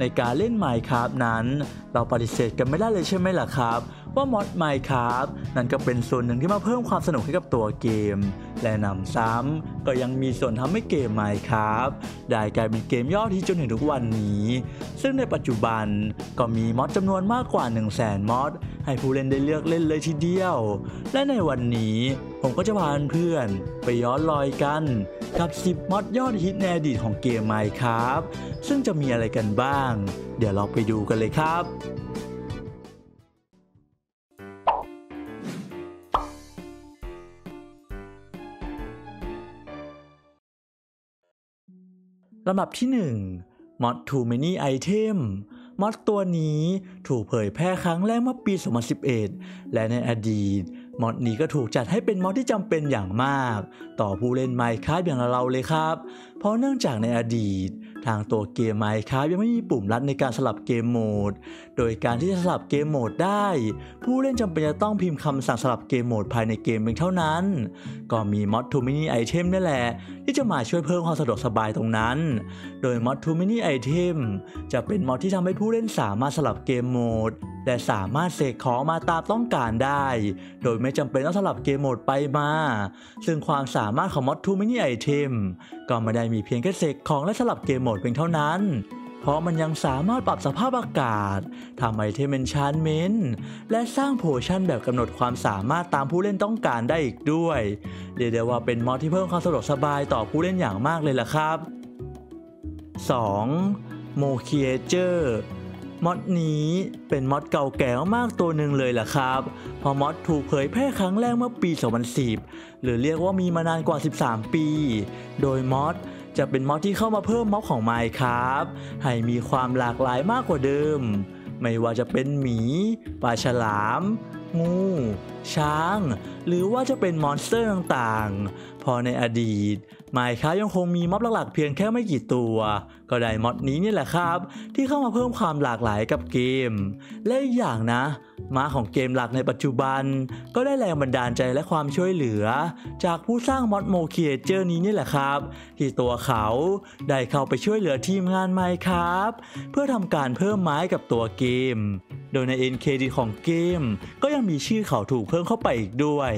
ในการเล่น Minecraft นั้น เราปฏิเสธกันไม่ได้เลยใช่ไหมล่ะครับ ว่ามอด Minecraft นั่นก็เป็นส่วนหนึ่งที่มาเพิ่มความสนุกให้กับตัวเกม และนำซ้ำก็ยังมีส่วนทำให้เกม Minecraft ได้กลายเป็นเกมยอดฮิตจนถึงทุกวันนี้ ซึ่งในปัจจุบันก็มีมอดจำนวนมากกว่า 1 0 0 0 0แสนมอดให้ผู้เล่นได้เลือกเล่นเลยทีเดียว และในวันนี้ผมก็จะพาเพื่อนไปย้อนรอยกัน กับ 10 มอดยอดฮิตในอดีตของเกม Minecraft ซึ่งจะมีอะไรกันบ้าง เดี๋ยวเราไปดูกันเลยครับลำดับที่ 1 Mod Too Many Item มอดตัวนี้ถูกเผยแพร่ครั้งแรกเมื่อปี 2011 และในอดีต mod นี้ก็ถูกจัดให้เป็น mod ที่จำเป็นอย่างมาก ต่อผู้เล่น Minecraft อย่างเราเลยครับ เพราะเนื่องจากในอดีต ทางตัวเกม Minecraft ยังไม่มีปุ่มลัดในการสลับ game mode โดยการที่จะสลับ game mode ได้ ผู้เล่นจำเป็นจะต้องพิมพ์คำสั่งสลับ game mode ภายในเกมเพียงเท่านั้น ก็มี mod Too Many Item นี่แหละ ที่จะมาช่วยเพิ่มความสะดวกสบายตรงนั้น โดย mod Too Many Item จะเป็น mod ที่ทำให้ผู้เล่นสามารถสลับเกมโหมดและสามารถเสกของมาตามต้องการได้ โดยไม่จำเป็นต้องสลับ game mode ไปมา ซึ่งความสามารถของมอด Too Many Item ก็ไม่ได้มีเพียงแค่เสกของและสลับ game mode เพียงเท่านั้น เพราะมันยังสามารถปรับสภาพอากาศทำ item enchantment และสร้าง potion แบบกำหนดความสามารถตามผู้เล่นต้องการได้อีกด้วย เรียกได้ว่าเป็น mod ที่เพิ่มความสะดวกสบายต่อผู้เล่นอย่างมากเลยล่ะครับ 2. Mo' Creatures mod นี้เป็น mod เก่าแก่มากตัวหนึ่งเลยล่ะครับ พอ mod ถูกเผยแพร่ครั้งแรกเมื่อปี 2010 หรือเรียกว่ามีมานานกว่า 13 ปี โดย mod จะเป็น mod ที่เข้ามาเพิ่มม็อบของ Minecraft ให้มีความหลากหลายมากกว่าเดิม ไม่ว่าจะเป็นหมี ปลาฉลาม งูช้าง หรือว่าจะเป็น monster ต่างๆ พอในอดีต Minecraft ยังคงมีม็อบหลักๆเพียงแค่ไม่กี่ตัว ก็ได้ mod นี้นี่แหละครับ ที่เข้ามาเพิ่มความหลากหลายกับเกม และอีกอย่างนะม้าของเกมหลักในปัจจุบัน ก็ได้แรงบันดาลใจและความช่วยเหลือ จากผู้สร้าง mod Mo' Creatures นี้นี่แหละครับ ที่ตัวเขาได้เข้าไปช่วยเหลือทีมงาน Minecraft เพื่อทำการเพิ่มม้ากับตัวเกม โดยใน NKD ของเกม ก็ยังมีชื่อเขาถูกเพิ่มเข้าไปอีกด้วย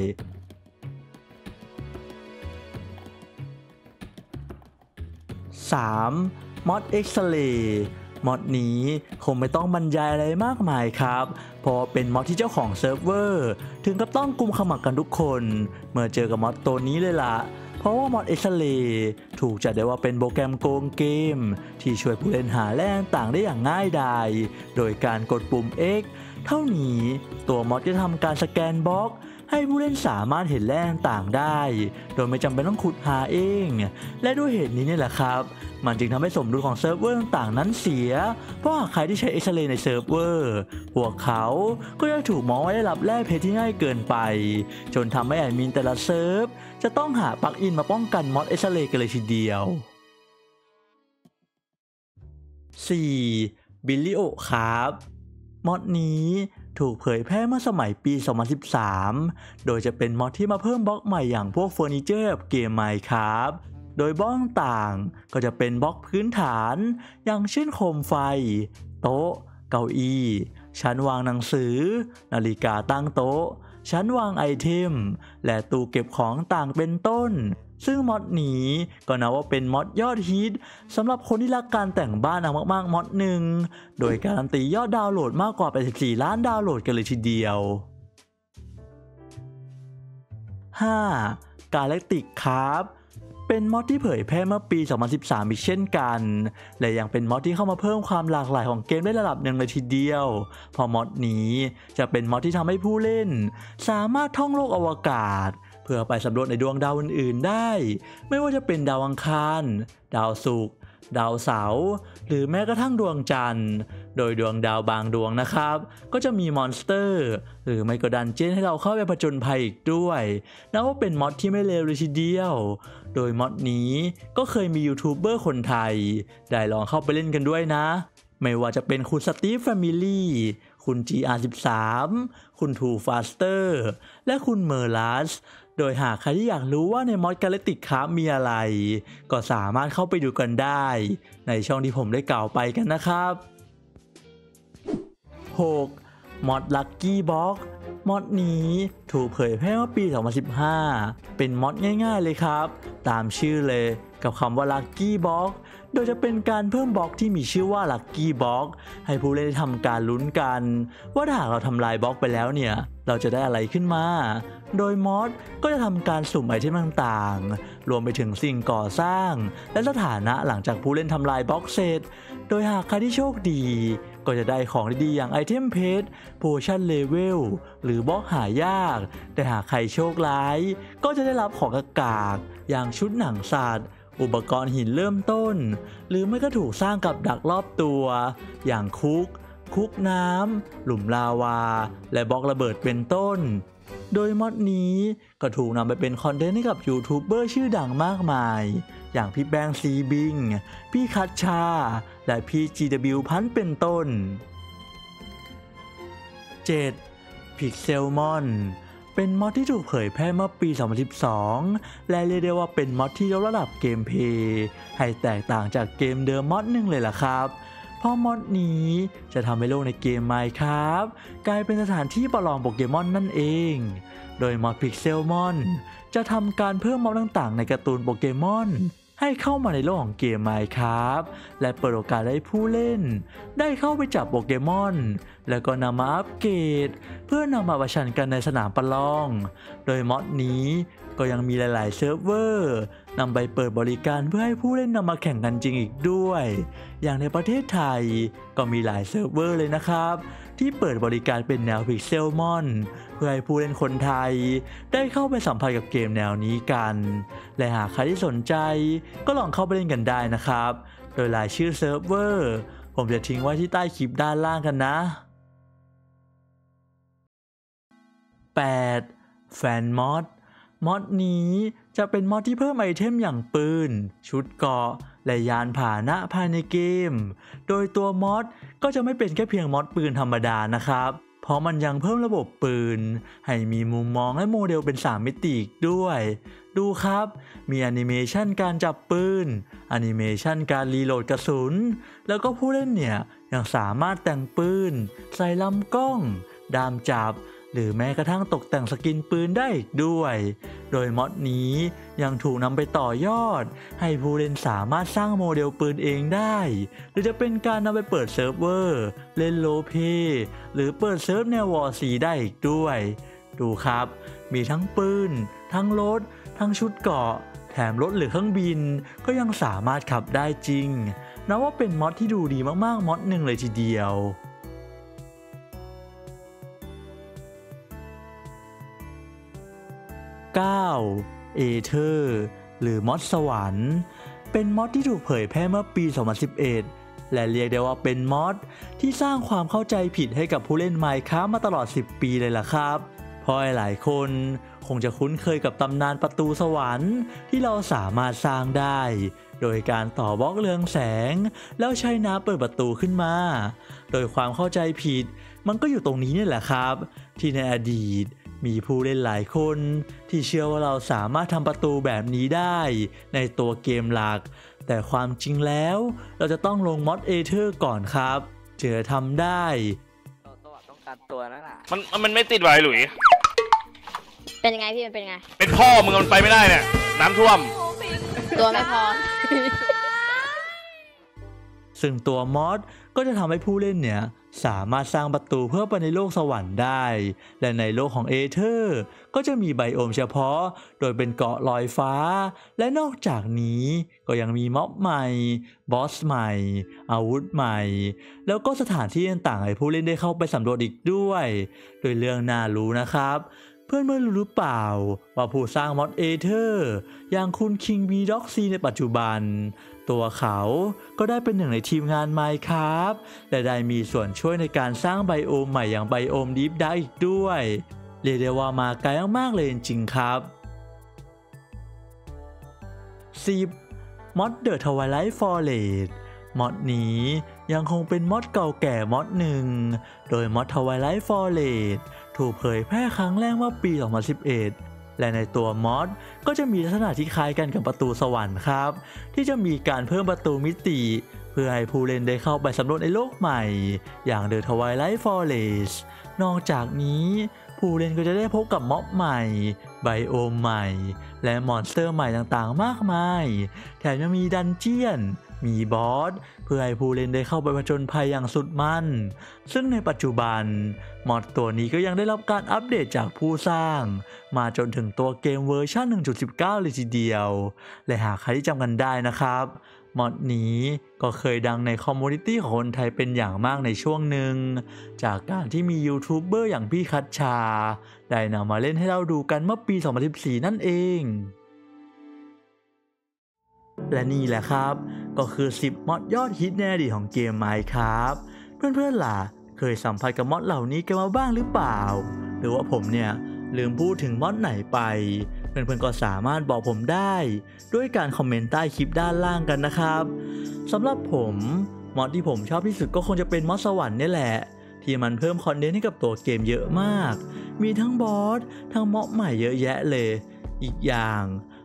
3. mod X-ray mod นี้คงไม่ต้องบรรยายอะไรมากมายครับ เพราะเป็น mod ที่เจ้าของเซิร์ฟเวอร์ ถึงกับต้องกุมขมับกันทุกคน เมื่อเจอกับ mod ตัวนี้เลยล่ะ เพราะว่า mod X-ray ถูกจัดได้ว่าเป็นโปรแกรมโกงเกม ที่ช่วยผู้เล่นหาแร่ต่างได้อย่างง่ายดาย โดยการกดปุ่ม X เท่านี้ตัว mod จะทำการสแกนบล็อก ให้ผู้เล่นสามารถเห็นแร่ต่างได้ โดยไม่จำเป็นต้องขุดหาเอง และด้วยเหตุนี้นี่แหละครับ มันจึงทำให้สมดุลของเซิร์ฟเวอร์ต่างๆนั้นเสีย เพราะหากใครที่ใช้เอ็กซเรย์ในเซิร์ฟเวอร์พวกเขาก็จะถูกมองว่าได้รับแร่เพชรที่ง่ายเกินไป จนทำให้แอดมินแต่ละเซิร์ฟจะต้องหา plugin มาป้องกัน mod X-ray กันเลยทีเดียว 4. BiblioCraft mod นี้ ถูกเผยแพร่เมื่อสมัยปี 2013 โดยจะเป็น mod ที่มาเพิ่มบล็อกใหม่อย่างพวกเฟอร์นิเจอร์แบบเกม Minecraft โดยบล็อกต่างก็จะเป็นบล็อกพื้นฐาน อย่างเช่นโคมไฟ โต๊ะ เก้าอี้ ชั้นวางหนังสือ นาฬิกาตั้งโต๊ะ ชั้นวาง item และตู้เก็บของต่างเป็นต้น ซึ่ง mod นี้ก็นับว่าเป็นมอดยอดฮิตสำหรับคนที่รักการแต่งบ้านอย่างมากๆมอดหนึ่งโดยการันตียอดดาวน์โหลดมากกว่า 84 ล้านดาวน์โหลดกันเลยทีเดียว 5. กาแล็กติกครับเป็นมอดที่เผยแพร่เมื่อปี 2013 อีกเช่นกัน และยังเป็นมอดที่เข้ามาเพิ่มความหลากหลายของเกมได้ระดับหนึ่งเลยทีเดียวเพอมอดนี้จะเป็นมอดที่ทำให้ผู้เล่น สามารถท่องโลกอวกาศ เพื่อไปสำรวจในดวงดาวอื่นๆได้ ไม่ว่าจะเป็นดาวอังคาร ดาวศุกร์ดาวเสาร์หรือแม้กระทั่งดวงจันทร์ โดยดวงดาวบางดวงนะครับ ก็จะมี monster หรือไม่ก็ dungeon ให้เราเข้าไปผจญภัยอีกด้วยนับว่าเป็น mod ที่ไม่เลวเลยทีเดียว โดย mod นี้ก็เคยมียูทูบเบอร์คนไทย ได้ลองเข้าไปเล่นกันด้วยนะ ไม่ว่าจะเป็นคุณสตีฟแฟมิลี่คุณ GR13 คุณทูฟาสเตอร์ และคุณเมอร์ลัส โดยหากใครที่อยากรู้ว่าใน mod Galacticraft มีอะไร ก็สามารถเข้าไปดูกันได้ ในช่องที่ผมได้กล่าวไปกันนะครับ 6. mod Lucky Block mod นี้ถูกเผยแพร่เมื่อปี 2015 เป็น mod ง่ายๆเลยครับ ตามชื่อเลยกับคำว่า Lucky Block โดยจะเป็นการเพิ่มบล็อกที่มีชื่อว่า Lucky Blockให้ผู้เล่นได้ทำการลุ้นกัน ว่าถ้าหากเราทำลายบล็อกไปแล้วเนี่ย เราจะได้อะไรขึ้นมา โดย mod ก็จะทำการสุ่มไอเทมต่างๆ รวมไปถึงสิ่งก่อสร้าง และสถานะหลังจากผู้เล่นทำลายบล็อกเสร็จ โดยหากใครที่โชคดีก็จะได้ของดีๆอย่างไอเทมเพชร potion เลเวล หรือบล็อกหายาก แต่หากใครโชคร้าย ก็จะได้รับของกากๆ อย่างชุดหนังสัตว์ อุปกรณ์หินเริ่มต้น หรือไม่ก็ถูกสร้างกับดักรอบตัว อย่างคุก คุกน้ำ หลุมลาวา และบล็อกระเบิดเป็นต้น โดย mod นี้ก็ถูกนำไปเป็นคอนเทนต์ให้กับยูทูบเบอร์ชื่อดังมากมาย อย่างพี่แบงค์ซีบิง พี่คัตชา และพี่ GW พันเป็นต้น 7. Pixelmon เป็น mod ที่ถูกเผยแพร่เมื่อปี 2012 และเรียกได้ว่าเป็น mod ที่ยกระดับ gameplay ให้แตกต่างจากเกมเดิม mod หนึ่งเลยล่ะครับ เพราะ mod นี้จะทำให้โลกในเกม Minecraft กลายเป็นสถานที่ประลองโปเกมอนนั่นเอง โดย mod Pixelmon จะทำการเพิ่มมอนต่างๆ ในการ์ตูนโปเกมอน ให้เข้ามาในโลกของเกม Minecraft และเปิดโอกาสให้ผู้เล่น ได้เข้าไปจับโปเกมอน แล้วก็นำมาอัปเกรด เพื่อนำมาประชันกันในสนามประลอง โดย mod นี้ ก็ยังมีหลาย ๆ เซิร์ฟเวอร์นำไปเปิดบริการเพื่อให้ผู้เล่นนำมาแข่งกันจริงอีกด้วย อย่างในประเทศไทยก็มีหลายเซิร์ฟเวอร์เลยนะครับ ที่เปิดบริการเป็นแนว Pixelmon เพื่อให้ผู้เล่นคนไทย ได้เข้าไปสัมผัสกับเกมแนวนี้กัน และหากใครที่สนใจก็ลองเข้าไปเล่นกันได้นะครับ โดยรายชื่อเซิร์ฟเวอร์ผมจะทิ้งไว้ที่ใต้คลิปด้านล่างกันนะ 8. Flan's Mod mod นี้จะเป็น mod ที่เพิ่มไอเทมอย่างปืน ชุดเกราะและยานพาหนะภายในเกม โดยตัว mod ก็จะไม่เป็นแค่เพียง mod ปืนธรรมดานะครับ เพราะมันยังเพิ่มระบบปืน ให้มีมุมมองและโมเดลเป็น 3 มิติอีกด้วย ดูครับ มีแอนิเมชันการจับปืนแอนิเมชันการ reload กระสุน แล้วก็ผู้เล่นเนี่ยยังสามารถแต่งปืน ใส่ลำกล้อง ด้ามจับ หรือแม้กระทั่งตกแต่งสกินปืนได้อีกด้วย โดย mod นี้ยังถูกนำไปต่อยอด ให้ผู้เล่นสามารถสร้างโมเดลปืนเองได้ หรือจะเป็นการนำไปเปิดเซิร์ฟเวอร์ เล่น roleplay หรือเปิดเซิร์ฟแนว WarZ ได้อีกด้วย ดูครับ มีทั้งปืน ทั้งรถ ทั้งชุดเกาะ แถมรถหรือเครื่องบิน ก็ยังสามารถขับได้จริงนับว่าเป็นมอดที่ดูดีมากๆมอดหนึ่งเลยทีเดียว 9. เอเธอร์หรือมอดสวรรค์ เป็นมอดที่ถูกเผยแพร่เมื่อปี 2011 และเรียกได้ว่าเป็นมอดที่สร้างความเข้าใจผิดให้กับผู้เล่นไมค์ค้ามาตลอด 10 ปีเลยล่ะครับเพราะหลายคนคงจะคุ้นเคยกับตำนานประตูสวรรค์ที่เราสามารถสร้างได้ โดยการต่อบล็อกเรืองแสง แล้วใช้น้ำเปิดประตูขึ้นมา โดยความเข้าใจผิด มันก็อยู่ตรงนี้นี่แหละครับ ที่ในอดีต มีผู้เล่นหลายคน ที่เชื่อว่าเราสามารถทำประตูแบบนี้ได้ ในตัวเกมหลัก แต่ความจริงแล้ว เราจะต้องลงมอดเอเธอร์ก่อนครับเจอทำได้ตัวต้องการตัวนั่นน่ะมันมันไม่ติดไว้หลุยเป็นยังไงพี่มันเป็นยังไง เป็นพ่อมึงมันไปไม่ได้เนี่ย น้ำท่วม ตัวไม่พอ ซึ่งตัวมอดก็จะทำให้ผู้เล่นเนี่ยสามารถสร้างประตูเพื่อไปในโลกสวรรค์ได้ และในโลกของเอเธอร์ก็จะมีไบโอมเฉพาะ โดยเป็นเกาะลอยฟ้า และนอกจากนี้ก็ยังมีม็อบใหม่ บอสใหม่ อาวุธใหม่ แล้วก็สถานที่ต่างๆให้ผู้เล่นได้เข้าไปสำรวจอีกด้วย โดยเรื่องน่ารู้นะครับ พื่อนเมื่อนรู้หรือเปล่า ว่าผู้สร้างมอดเอเธอร์ อย่างคุณคิงบีด็อกซีในปัจจุบัน ตัวเขาก็ได้เป็นหนึ่งในทีมงานไมค์ครับและได้มีส่วนช่วยในการสร้างไบโอมใหม่อย่างไบโอมดีฟได้อีกด้วย เรียกได้ว่ามาไกลมากๆเลยจริงครับ 10. mod The Twilight Forest mod นี้ยังคงเป็น mod เก่าแก่ mod หนึ่ง โดย mod Twilight Forest ถูกเผยแพร่ครั้งแรกเมื่อปี 2011 และในตัว mod ก็จะมีลักษณะที่คล้ายกันกับประตูสวรรค์ครับ ที่จะมีการเพิ่มประตูมิติ เพื่อให้ผู้เล่นได้เข้าไปสำรวจในโลกใหม่ อย่าง The Twilight Fore st นอกจากนี้ผู้เล่นก็จะได้พบกับม็อบใหม่ biome ใหม่ และมอนสเตอร์ใหม่ต่างๆ มากมาย แถมยังมี dungeon มีบอสเพื่อให้ผู้เล่นได้เข้าไปผจญภัยอย่างสุดมัน ซึ่งในปัจจุบัน mod ตัวนี้ก็ยังได้รับการอัปเดตจากผู้สร้าง มาจนถึงตัวเกมเวอร์ชัน1.19 เลยทีเดียว และหากใครที่จำกันได้นะครับ mod นี้ก็เคยดังใน community ของคนไทยเป็นอย่างมากในช่วงหนึ่ง จากการที่มียูทูบเบอร์อย่างพี่คัตชา ได้นำมาเล่นให้เราดูกันเมื่อปี 2014 นั่นเอง และนี่แหละครับ ก็คือ 10 mod ยอดฮิตในอดีตของเกม Minecraft เพื่อนๆล่ะเคยสัมผัสกับ mod เหล่านี้กันมาบ้างหรือเปล่า หรือว่าผมเนี่ยลืมพูดถึง mod ไหนไป เพื่อนๆก็สามารถบอกผมได้ ด้วยการคอมเมนต์ใต้คลิปด้านล่างกันนะครับสำหรับผมมอดที่ผมชอบที่สุดก็คงจะเป็นมอดสวรรค์นี่แหละ ที่มันเพิ่มคอนเทนต์ให้กับตัวเกมเยอะมาก มีทั้งบอสทั้งมอบใหม่เยอะแยะเลย อีกอย่าง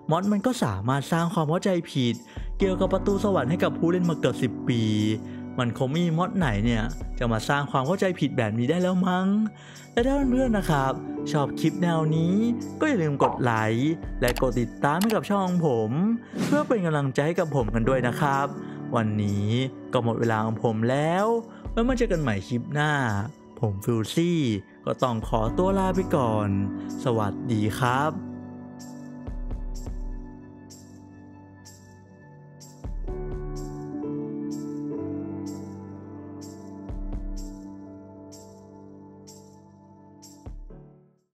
มอดมันก็สามารถสร้างความเข้าใจผิด เกี่ยวกับประตูสวรรค์ให้กับผู้เล่นมาเกือบ10 ปี มันคงไม่มีมอดไหนเนี่ย จะมาสร้างความเข้าใจผิดแบบนี้ได้แล้วมั้ง และถ้าเพื่อนๆนะครับ ชอบคลิปแนวนี้ ก็อย่าลืมกดไลค์และกดติดตามให้กับช่องของผม เพื่อเป็นกำลังใจให้กับผมกันด้วยนะครับ วันนี้ก็หมดเวลาของผมแล้วไว้มาเจอกันใหม่คลิปหน้า ผมฟิลซี่ก็ต้องขอตัวลาไปก่อน สวัสดีครับ